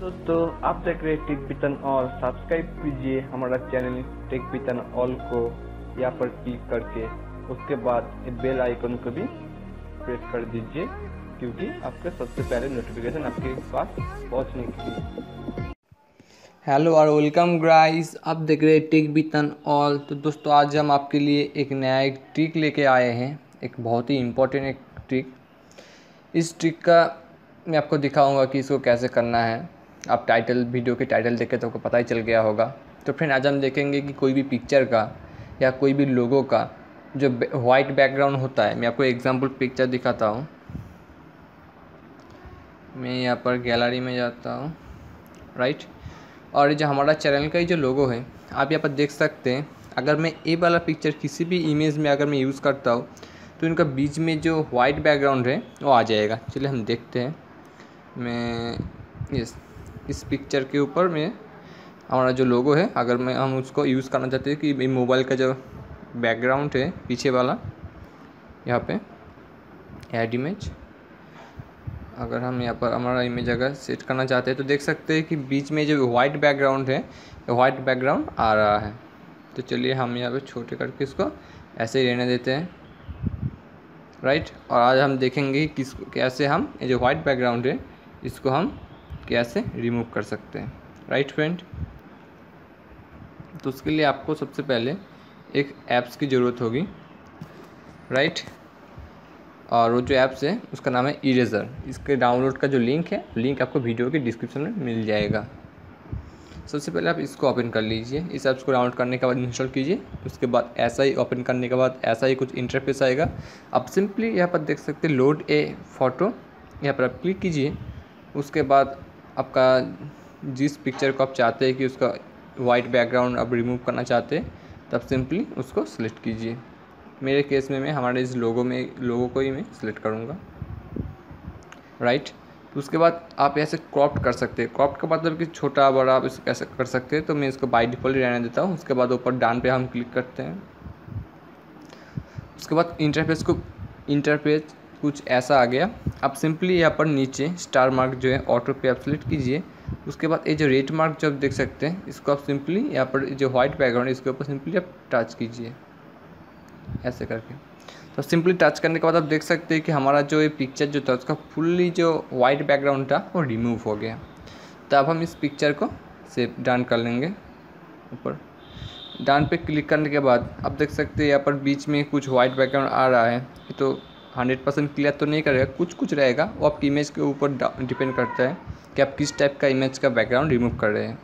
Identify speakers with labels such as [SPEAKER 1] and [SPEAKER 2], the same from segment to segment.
[SPEAKER 1] दोस्तों, आप देख रहे टेक वितन ऑल सब्सक्राइब कीजिए हमारा चैनल टेक वितन ऑल को, यहाँ पर क्लिक करके। उसके बाद बेल आइकन को भी प्रेस कर दीजिए, क्योंकि आपके सबसे पहले नोटिफिकेशन आपके पास पहुँचने के लिए।
[SPEAKER 2] हेलो और वेलकम गाइस आप देख रहे टेक बितन ऑल तो दोस्तों, आज हम आपके लिए एक नया एक ट्रिक लेके आए हैं। एक बहुत ही इम्पोर्टेंट एक ट्रिक इस ट्रिक का मैं आपको दिखाऊँगा कि इसको कैसे करना है। आप टाइटल वीडियो के टाइटल देखे तो आपको पता ही चल गया होगा। तो फ्रेंड आज हम देखेंगे कि कोई भी पिक्चर का या कोई भी लोगों का जो वाइट बैकग्राउंड होता है, मैं आपको एग्जांपल पिक्चर दिखाता हूँ। मैं यहाँ पर गैलरी में जाता हूँ राइट और जो हमारा चैनल का ही जो लोगो है, आप यहाँ पर देख सकते हैं, अगर मैं ये वाला पिक्चर किसी भी इमेज में अगर मैं यूज़ करता हूँ तो इनका बीच में जो वाइट बैकग्राउंड है, वो आ जाएगा। चलिए हम देखते हैं। मैं यस इस पिक्चर के ऊपर में हमारा जो लोगो है, अगर मैं, हम उसको यूज़ करना चाहते हैं कि मोबाइल का जो बैकग्राउंड है, पीछे वाला, यहाँ पे ऐड इमेज अगर हम यहाँ पर हमारा इमेज अगर सेट करना चाहते हैं तो देख सकते हैं कि बीच में जो वाइट बैकग्राउंड है वाइट बैकग्राउंड आ रहा है। तो चलिए हम यहाँ पे छोटे करके इसको ऐसे ही रहने देते हैं। राइट और आज हम देखेंगे किस, कैसे हम ये जो वाइट बैकग्राउंड है, इसको हम कैसे रिमूव कर सकते हैं। राइट फ्रेंड तो उसके लिए आपको सबसे पहले एक ऐप्स की ज़रूरत होगी। राइट और वो जो ऐप्स है, उसका नाम है इरेज़र इसके डाउनलोड का जो लिंक है लिंक आपको वीडियो के डिस्क्रिप्शन में मिल जाएगा। सबसे पहले आप इसको ओपन कर लीजिए। इस ऐप्स को डाउनलोड करने के बाद इंस्टॉल कीजिए। उसके बाद ऐसा ही ओपन करने के बाद ऐसा ही कुछ इंटरफेस आएगा। आप सिंपली यहाँ पर देख सकते हैं लोड ए फ़ोटो यहाँ पर आप क्लिक कीजिए। उसके बाद आपका जिस पिक्चर को आप चाहते हैं कि उसका वाइट बैकग्राउंड आप रिमूव करना चाहते हैं, तब सिंपली उसको सिलेक्ट कीजिए। मेरे केस में मैं, हमारे इस लोगों में लोगों को ही मैं सिलेक्ट करूँगा। राइट तो उसके बाद आप ऐसे क्रॉप्ट कर सकते हैं। क्रॉप्ट का मतलब कि छोटा, बड़ा, आप इसे कैसे कर सकते हैं। तो मैं इसको बाई डिफ़ॉल्ट रहने देता हूँ। उसके बाद ऊपर डान पे हम क्लिक करते हैं। उसके बाद इंटरफेस को इंटरफेस कुछ ऐसा आ गया। आप सिंपली यहाँ पर नीचे स्टार मार्क जो है ऑटो पे आप सेलेक्ट कीजिए। उसके बाद ये जो रेड मार्क जो आप देख सकते हैं, इसको आप सिंपली यहाँ पर जो व्हाइट बैकग्राउंड इसके ऊपर सिंपली आप टच कीजिए। ऐसे करके। तो सिंपली टच करने के बाद आप देख सकते हैं कि हमारा जो ये पिक्चर जो था, उसका फुल्ली जो वाइट बैकग्राउंड था, वो रिमूव हो गया। तो अब हम इस पिक्चर को सेव डन कर लेंगे ऊपर। डन पे क्लिक करने के बाद आप देख सकते हैं यहाँ पर बीच में कुछ वाइट बैकग्राउंड आ रहा है। तो हंड्रेड परसेंट क्लियर तो नहीं करेगा कुछ कुछ रहेगा। वो आपकी इमेज के ऊपर डिपेंड करता है कि आप किस टाइप का इमेज का बैकग्राउंड रिमूव कर रहे हैं।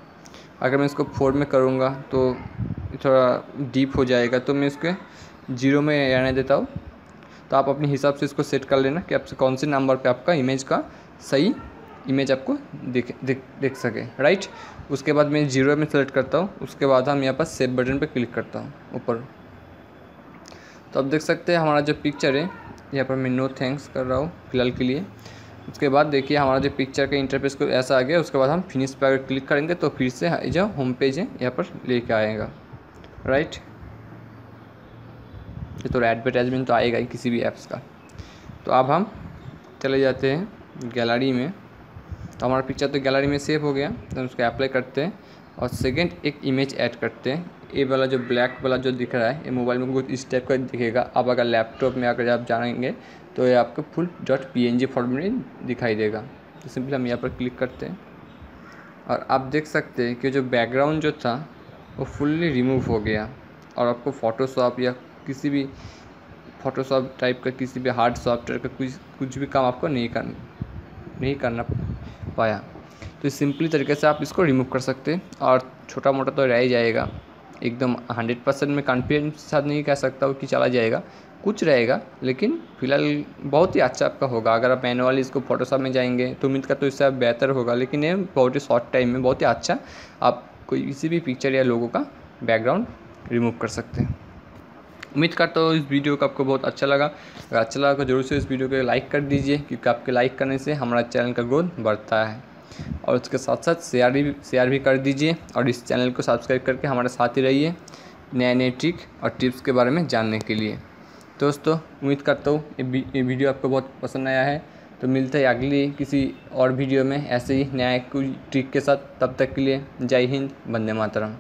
[SPEAKER 2] अगर मैं इसको फोर में करूँगा तो थोड़ा डीप हो जाएगा तो मैं इसके ज़ीरो में रहने देता हूँ। तो आप अपने हिसाब से इसको सेट कर लेना कि आपसे कौन से नंबर पे आपका इमेज का सही इमेज आपको देख देख देख सके राइट उसके बाद मैं ज़ीरो में सेलेक्ट करता हूँ, उसके बाद हम यहाँ पर सेव बटन पे क्लिक करता हूँ, ऊपर। तो आप देख सकते हैं हमारा जो पिक्चर है यहाँ पर मैं नो थैंक्स कर रहा हूँ फ़िलहाल के लिए। उसके बाद देखिए हमारा जो पिक्चर का इंटरफेस को ऐसा आ गया, उसके बाद हम फिनिश पर अगर क्लिक करेंगे तो फिर से जो होम पेज है, यहाँ पर लेके आएगा। राइट ये तो एडवर्टाइजमेंट तो आएगा ही किसी भी ऐप्स का। तो अब हम चले जाते हैं गैलरी में। तो हमारा पिक्चर तो गैलरी में सेव हो गया तो उसको अप्लाई करते हैं। और सेकेंड एक इमेज ऐड करते हैं। ये वाला जो ब्लैक वाला जो दिख रहा है, ये मोबाइल में कुछ इस टाइप का दिखेगा। अब अगर लैपटॉप में अगर आप जानेंगे तो ये आपको फुल डॉट पी फॉर्म दिखाई देगा। तो सिंपली हम यहाँ पर क्लिक करते हैं। और आप देख सकते हैं कि जो बैकग्राउंड जो था, वो फुल्ली रिमूव हो गया। और आपको फ़ोटोशॉप या किसी भी फ़ोटोशॉप टाइप का, किसी भी हार्ड सॉफ्टवेयर का कुछ कुछ भी काम आपको नहीं कर नहीं करना पाया। तो सिंपली तरीके से आप इसको रिमूव कर सकते हैं और छोटा मोटा तो रह ही जाएगा। एकदम हंड्रेड परसेंट में कॉन्फिडेंस के साथ नहीं कह सकता हूँ कि चला जाएगा। कुछ रहेगा, लेकिन फ़िलहाल बहुत ही अच्छा आपका होगा। अगर आप मैनुअली इसको फोटोशॉप में जाएँगे तो उम्मीद का तो इससे बेहतर होगा। लेकिन ये बहुत ही शॉर्ट टाइम में बहुत ही अच्छा आप कोई किसी भी पिक्चर या लोगों का बैकग्राउंड रिमूव कर सकते हैं। उम्मीद करता हूँ इस वीडियो का आपको बहुत अच्छा लगा। अगर अच्छा लगा तो ज़रूर से इस वीडियो को लाइक कर दीजिए, क्योंकि आपके लाइक करने से हमारा चैनल का ग्रोथ बढ़ता है। और उसके साथ साथ शेयर भी शेयर भी कर दीजिए और इस चैनल को सब्सक्राइब करके हमारे साथ ही रहिए नए नए ट्रिक और टिप्स के बारे में जानने के लिए। दोस्तों, उम्मीद करता हूँ ये वीडियो आपको बहुत पसंद आया है। तो मिलते हैं अगली किसी और वीडियो में ऐसे ही नया कोई ट्रिक के साथ। तब तक के लिए जय हिंद, वंदे मातरम।